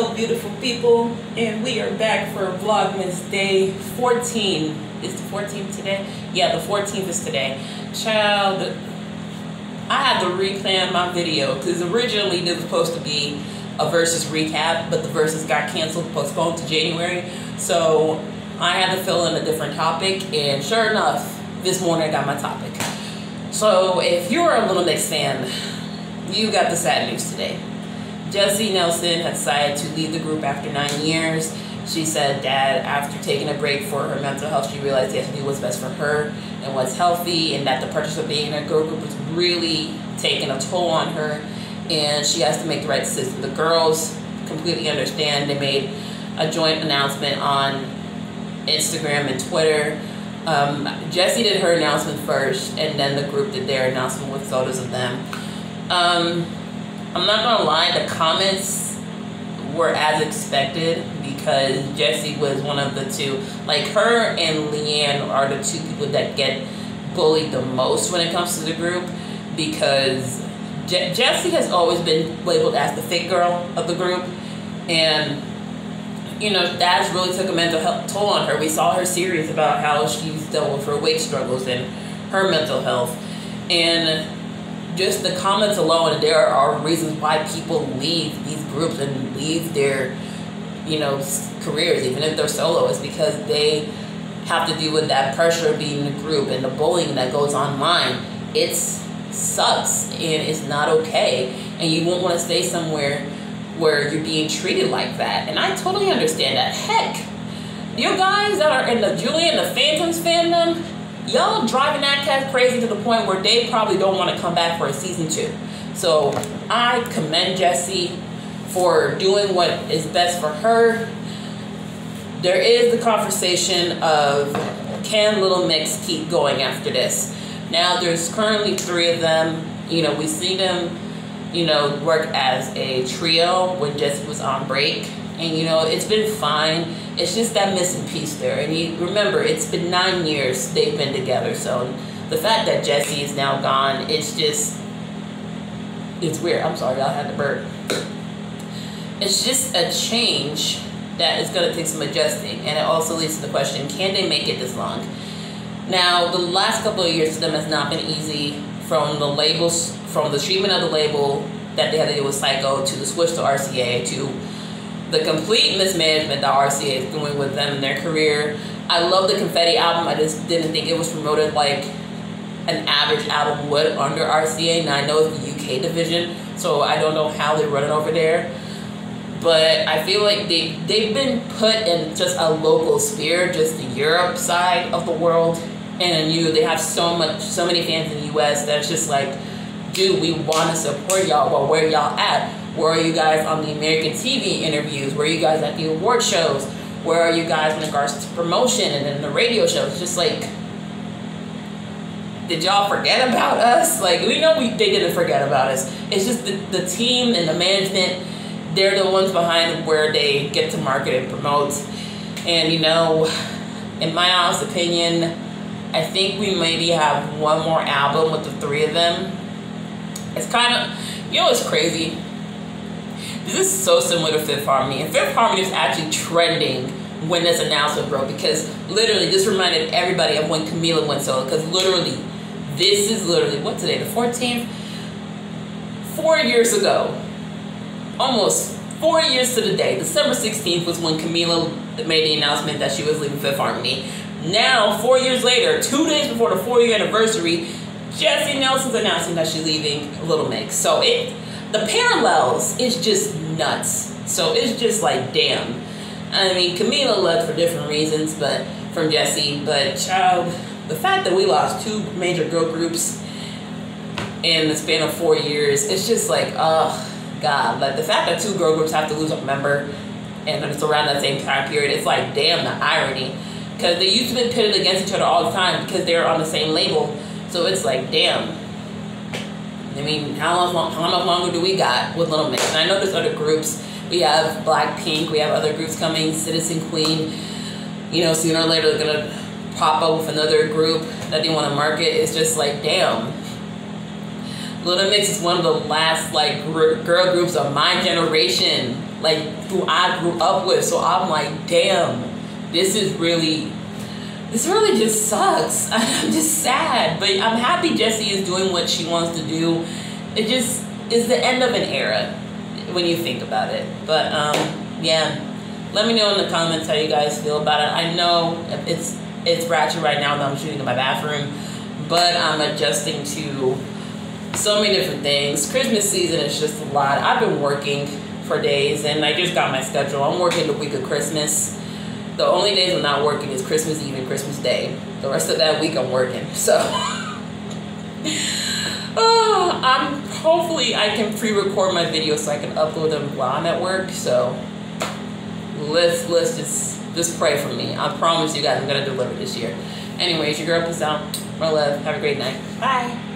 Beautiful people, and we are back for Vlogmas Day 14. Is the 14th today? Yeah, the 14th is today. Child, I had to replan my video because originally this was supposed to be a Verzuz recap, but the Verzuz got canceled, postponed to January. So I had to fill in a different topic, and sure enough, this morning I got my topic. So if you're a Little Mix fan, you got the sad news today. Jesy Nelson had decided to leave the group after nine years. She said that after taking a break for her mental health, she realized she had to do what's best for her and what's healthy, and that the purchase of being in a girl group was really taking a toll on her, and she has to make the right decision. The girls completely understand. They made a joint announcement on Instagram and Twitter. Um, did her announcement first, and then the group did their announcement with photos of them. Um, I'm not gonna lie, the comments were as expected because Jesy was one of the two. Like her and Leigh-Anne are the two people that get bullied the most when it comes to the group because Je- Jesy has always been labeled as the fit girl of the group, and you know that's really took a mental health toll on her. We saw her series about how she's dealt with her weight struggles and her mental health, and just the comments alone, there are reasons why people leave these groups and leave their, you know, careers, even if they're soloists, because they have to deal with that pressure of being in a group and the bullying that goes online. It sucks and it's not okay. And you won't want to stay somewhere where you're being treated like that. And I totally understand that. Heck, you guys that are in the Julie and the Phantoms fandom, y'all driving that cat crazy to the point where they probably don't want to come back for a season two. So I commend Jesy for doing what is best for her. There is the conversation of can Little Mix keep going after this? Now there's currently three of them. You know, we see them, you know, work as a trio when Jesy was on break. And you know, it's been fine it's just that missing piece there. And you remember, it's been nine years they've been together. So the fact that Jesy is now gone, it's just, it's weird. I'm sorry, I had to burp. It's just a change that is going to take some adjusting. And it also leads to the question, can they make it this long? Now, the last couple of years for them has not been easy from the labels, from the treatment of the label that they had to do with Syco to the switch to RCA to the complete mismanagement that RCA is doing with them in their career. I love the Confetti album. I just didn't think it was promoted like an average album would under RCA. Now I know it's the UK division, so I don't know how they run it over there. But I feel like they they've been put in just a local sphere, just the Europe side of the world. And you they have so much so many fans in the US that's just like, dude, we wanna support y'all, but where y'all at? Where are you guys on the American TV interviews? Where are you guys at the award shows? Where are you guys in regards to promotion and then the radio shows? Just like, did y'all forget about us? Like, we know we they didn't forget about us. It's just the, the team and the management, they're the ones behind where they get to market and promote. And, you know, in my honest opinion, I think we maybe have one more album with the three of them. It's kind of, you know, it's crazy this is so similar to Fifth Harmony. And Fifth Harmony was actually trending when this announcement broke because literally this reminded everybody of when Camila went solo. Because literally, this is literally, what today, the 14th? Four years ago, almost four years to the day, December 16th was when Camila made the announcement that she was leaving Fifth Harmony. Now, four years later, two days before the four year anniversary, Jesy Nelson's announcing that she's leaving Little Mix. So it the parallels is just nuts. So it's just like, damn. I mean, Camila left for different reasons, but from Jesy, but child, the fact that we lost two major girl groups in the span of four years, it's just like, oh God. Like the fact that two girl groups have to lose a member and it's around that same time period, it's like, damn, the irony. Because they used to be pitted against each other all the time because they're on the same label. So it's like, damn, I mean, how long, how much longer do we got with Little Mix? And I know there's other groups. We have Blackpink. We have other groups coming. Citizen Queen. You know, sooner or later they're gonna pop up with another group that they want to market. It's just like, damn. Little Mix is one of the last like gr- girl groups of my generation, like who I grew up with. So I'm like, damn, this is really, this really just sucks. I'm just sad, but I'm happy Jesy is doing what she wants to do. It just is the end of an era when you think about it. But um, yeah, let me know in the comments how you guys feel about it. I know it's it's ratchet right now that I'm shooting in my bathroom, but I'm adjusting to so many different things. Christmas season is just a lot. I've been working for days and I just got my schedule. I'm working the week of Christmas. The only days I'm not working is Christmas Eve and Christmas Day. The rest of that week I'm working. So oh, I'm hopefully I can pre-record my videos so I can upload them while I'm at work. So let's let's just just pray for me. I promise you guys I'm gonna deliver this year. Anyways, your girl peace out. My love. Have a great night. Bye.